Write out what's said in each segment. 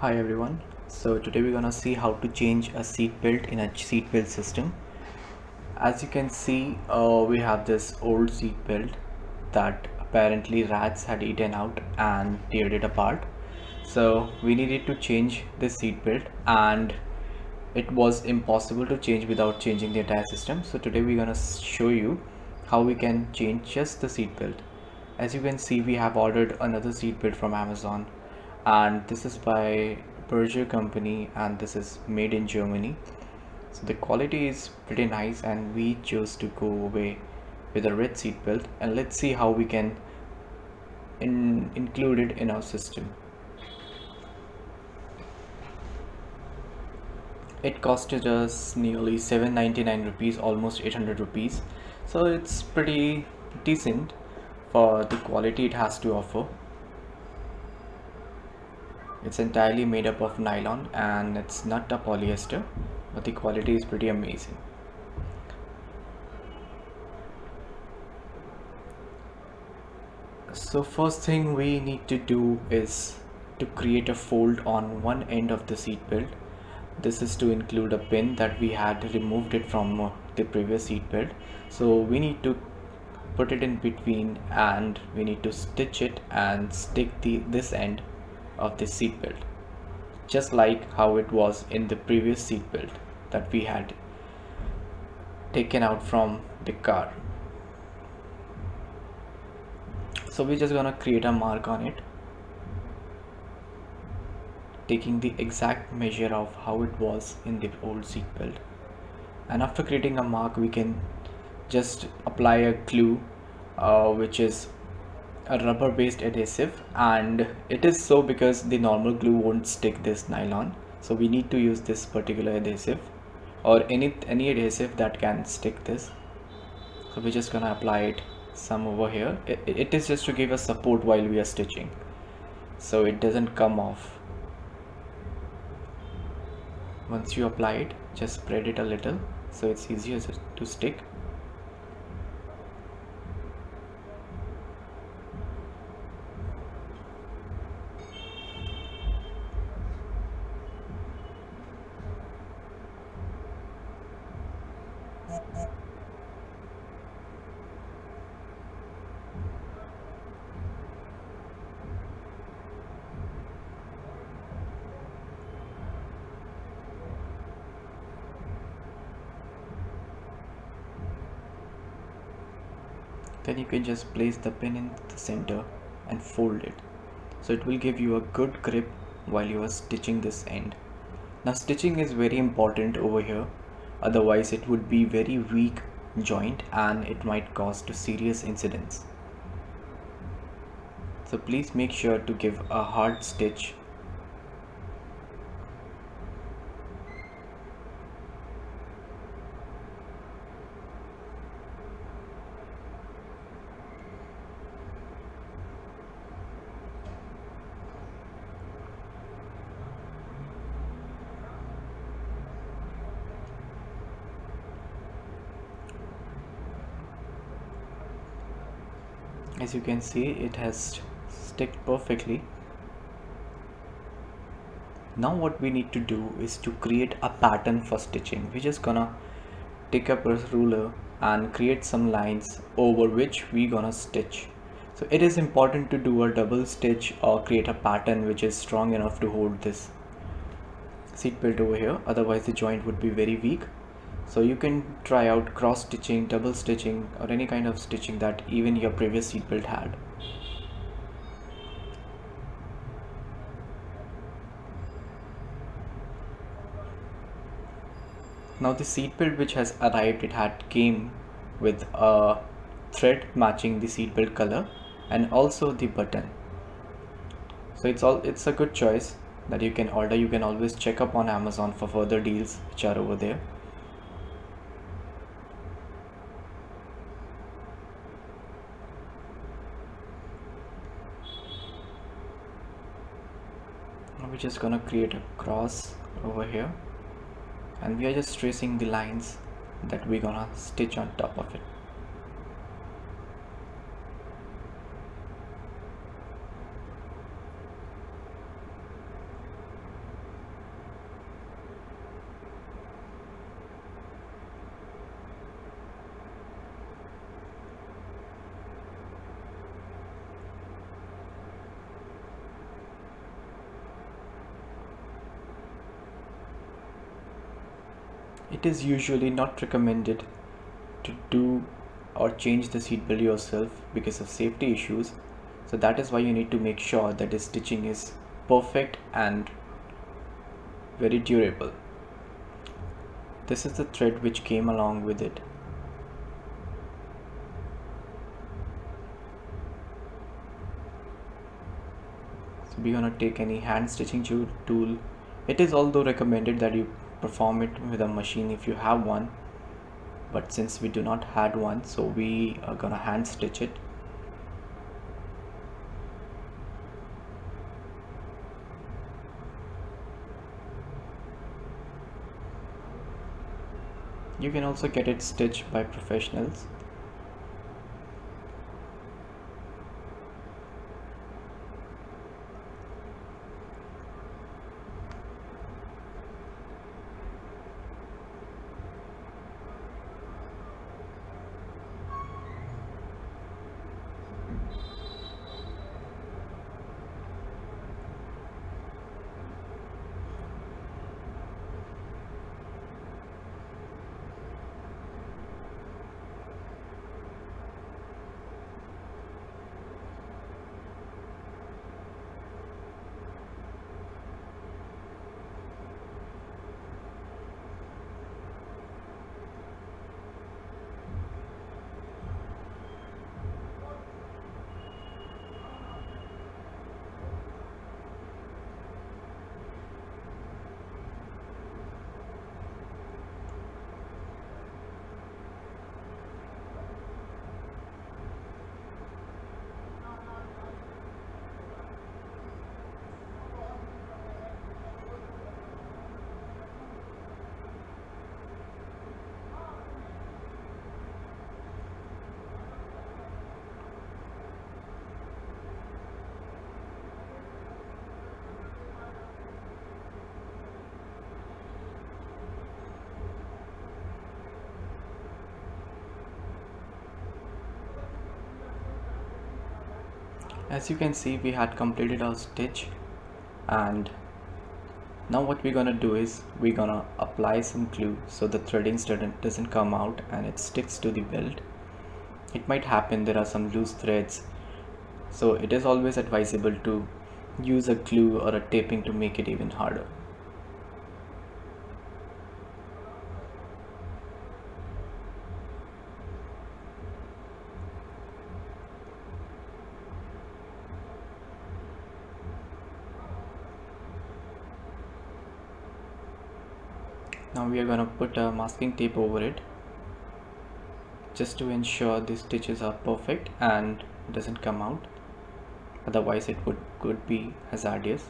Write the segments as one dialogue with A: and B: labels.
A: Hi everyone. So today we're gonna see how to change a seat belt in a seat belt system. As you can see, uh, we have this old seat belt that apparently rats had eaten out and teared it apart. So we needed to change this seat belt and it was impossible to change without changing the entire system. So today we're gonna show you how we can change just the seat belt. As you can see, we have ordered another seat belt from Amazon and this is by Berger company and this is made in Germany. So the quality is pretty nice and we chose to go away with a red seat belt. And let's see how we can in, include it in our system. It costed us nearly 799 rupees almost 800 rupees. So it's pretty decent for the quality it has to offer it's entirely made up of nylon and it's not a polyester but the quality is pretty amazing. So first thing we need to do is to create a fold on one end of the seat belt. This is to include a pin that we had removed it from uh, the previous seat belt. So we need to put it in between and we need to stitch it and stick the this end of the seat belt just like how it was in the previous seat belt that we had taken out from the car. So we're just gonna create a mark on it taking the exact measure of how it was in the old seat belt and after creating a mark we can just apply a glue uh, which is a rubber based adhesive and it is so because the normal glue won't stick this nylon. So we need to use this particular adhesive or any any adhesive that can stick this. So we're just gonna apply it some over here. It, it is just to give us support while we are stitching. So it doesn't come off. Once you apply it just spread it a little so it's easier to stick then you can just place the pin in the center and fold it. So it will give you a good grip while you are stitching this end. Now stitching is very important over here. Otherwise it would be very weak joint and it might cause to serious incidents. So please make sure to give a hard stitch as you can see it has sticked perfectly. Now what we need to do is to create a pattern for stitching. We're just gonna take up a ruler and create some lines over which we're gonna stitch. So it is important to do a double stitch or create a pattern which is strong enough to hold this seat belt over here. Otherwise the joint would be very weak so you can try out cross stitching double stitching or any kind of stitching that even your previous seat belt had. Now the seat belt which has arrived it had came with a thread matching the seat belt color and also the button. So it's all it's a good choice that you can order. You can always check up on amazon for further deals which are over there just gonna create a cross over here. And we are just tracing the lines that we're gonna stitch on top of it it is usually not recommended to do or change the seat belt yourself because of safety issues. So that is why you need to make sure that the stitching is perfect and very durable. This is the thread which came along with it. So we're gonna take any hand stitching tool. It is although recommended that you perform it with a machine if you have one. But since we do not had one so we are gonna hand stitch it. You can also get it stitched by professionals as you can see we had completed our stitch. And now what we're gonna do is we're gonna apply some glue so the threading doesn't come out and it sticks to the belt. It might happen there are some loose threads. So it is always advisable to use a glue or a taping to make it even harder to put a masking tape over it just to ensure the stitches are perfect and doesn't come out. Otherwise it would could be hazardous.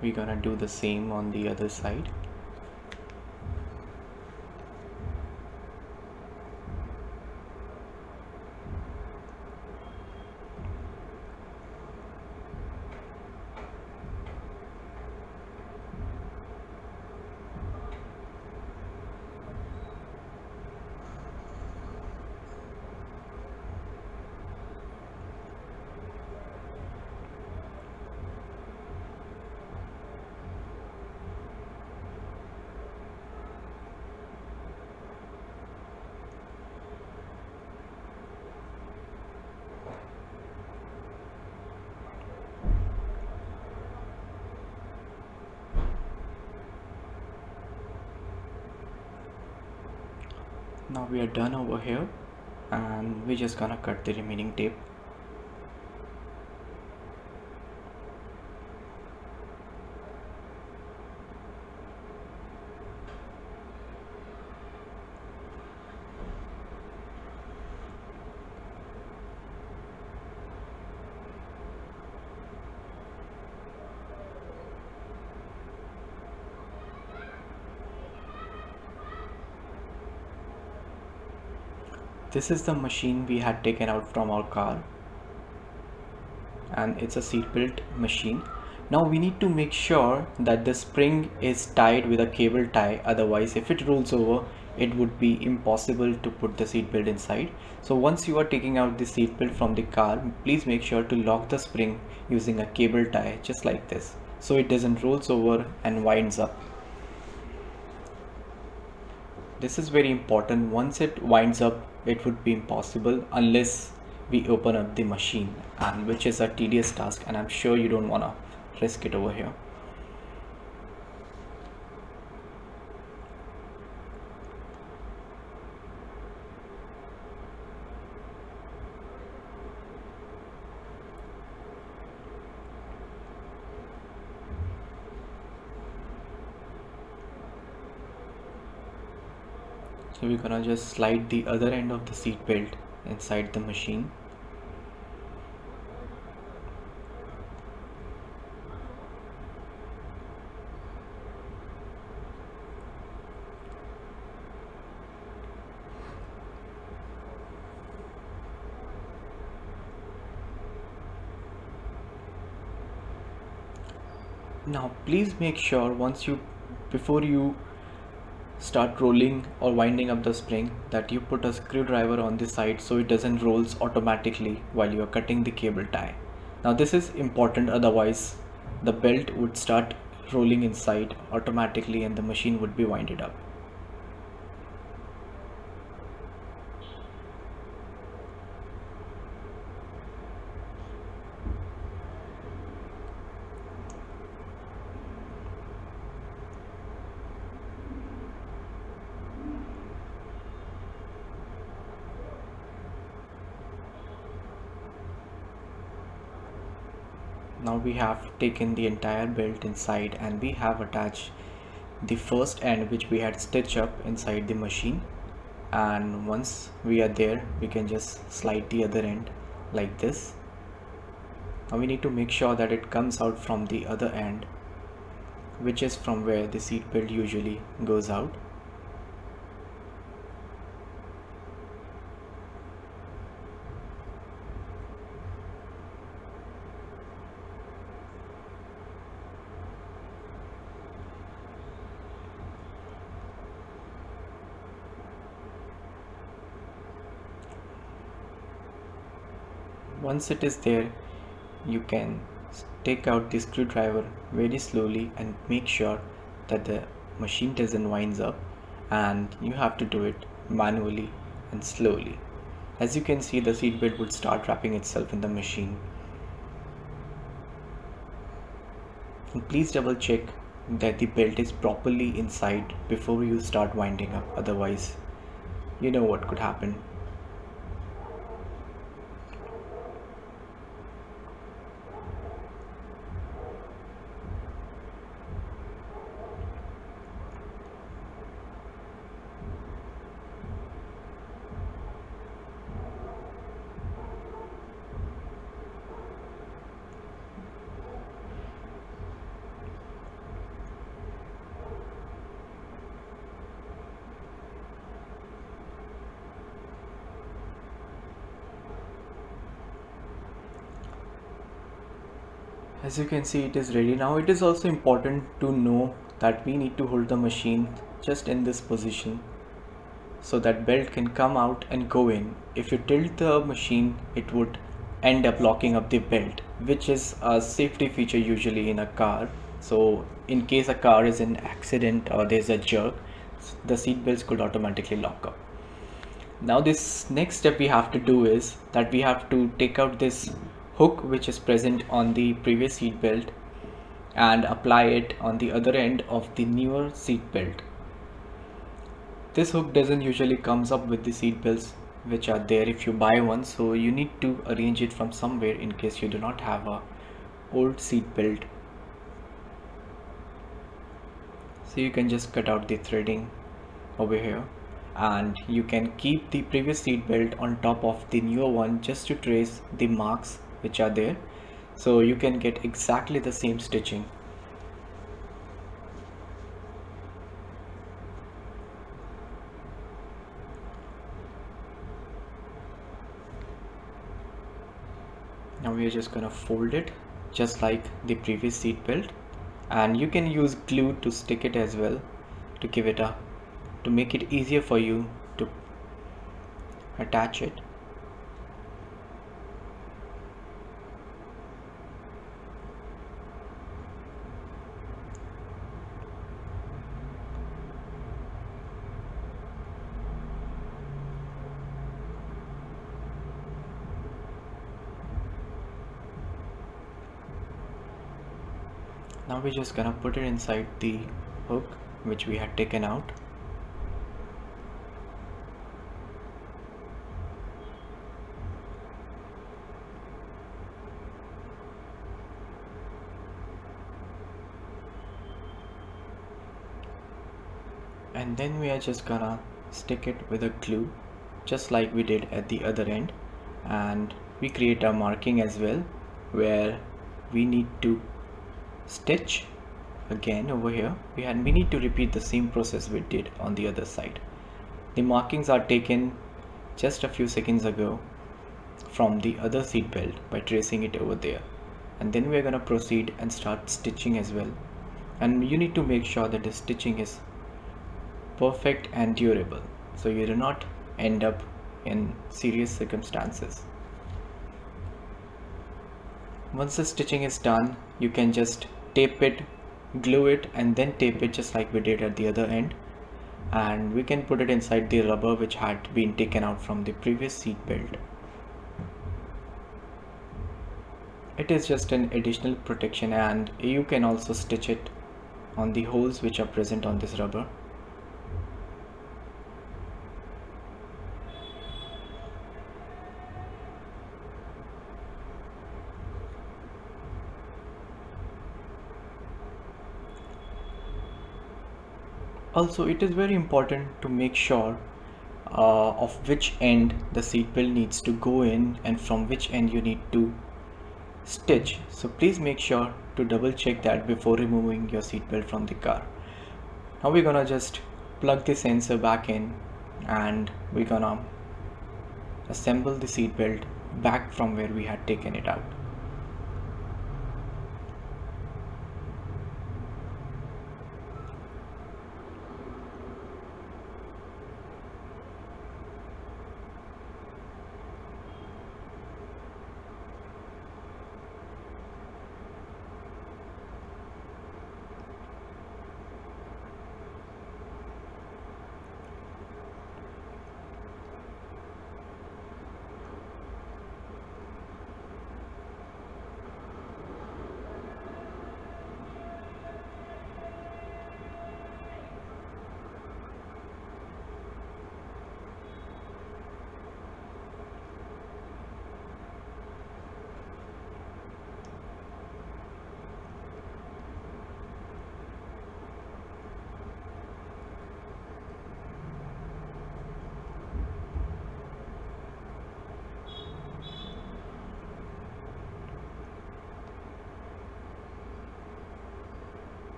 A: We're gonna do the same on the other side now we are done over here and we're just gonna cut the remaining tape this is the machine we had taken out from our car. And it's a seatbelt machine. Now we need to make sure that the spring is tied with a cable tie. Otherwise if it rolls over it would be impossible to put the seatbelt inside. So once you are taking out the seatbelt from the car please make sure to lock the spring using a cable tie just like this so it doesn't rolls over and winds up this is very important. Once it winds up it would be impossible unless we open up the machine and which is a tedious task and I'm sure you don't want to risk it over here so we're gonna just slide the other end of the seat belt inside the machine. Now please make sure once you before you start rolling or winding up the spring that you put a screwdriver on the side so it doesn't rolls automatically while you are cutting the cable tie. Now this is important otherwise the belt would start rolling inside automatically and the machine would be winded up now we have taken the entire belt inside and we have attached the first end which we had stitched up inside the machine. And once we are there we can just slide the other end like this. Now we need to make sure that it comes out from the other end which is from where the seat belt usually goes out once it is there you can take out the screwdriver very slowly and make sure that the machine doesn't winds up and you have to do it manually and slowly. As you can see the seat belt would start wrapping itself in the machine. And please double check that the belt is properly inside before you start winding up. Otherwise you know what could happen as you can see it is ready. Now it is also important to know that we need to hold the machine just in this position so that belt can come out and go in. If you tilt the machine it would end up locking up the belt which is a safety feature usually in a car. So in case a car is in accident or there's a jerk the seat belts could automatically lock up. Now this next step we have to do is that we have to take out this hook which is present on the previous seat belt and apply it on the other end of the newer seat belt. This hook doesn't usually comes up with the seat belts which are there if you buy one so you need to arrange it from somewhere in case you do not have a old seat belt. So you can just cut out the threading over here and you can keep the previous seat belt on top of the newer one just to trace the marks which are there. So you can get exactly the same stitching. Now we are just gonna fold it just like the previous seat belt. And you can use glue to stick it as well to give it a to make it easier for you to attach it now we're just gonna put it inside the hook which we had taken out. And then we are just gonna stick it with a glue just like we did at the other end. And we create a marking as well where we need to stitch again over here. We had we need to repeat the same process we did on the other side. The markings are taken just a few seconds ago from the other seat belt by tracing it over there. And then we're going to proceed and start stitching as well. And you need to make sure that the stitching is perfect and durable so you do not end up in serious circumstances. Once the stitching is done you can just tape it glue it and then tape it just like we did at the other end. And we can put it inside the rubber which had been taken out from the previous seat belt. It is just an additional protection and you can also stitch it on the holes which are present on this rubber also it is very important to make sure uh, of which end the seat belt needs to go in and from which end you need to stitch. So please make sure to double check that before removing your seat belt from the car. Now we're gonna just plug the sensor back in and we're gonna assemble the seat belt back from where we had taken it out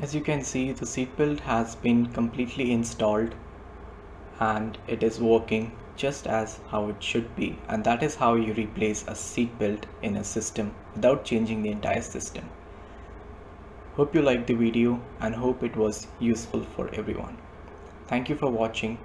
A: As you can see the seatbelt has been completely installed and it is working just as how it should be and that is how you replace a seatbelt in a system without changing the entire system. Hope you liked the video and hope it was useful for everyone. Thank you for watching.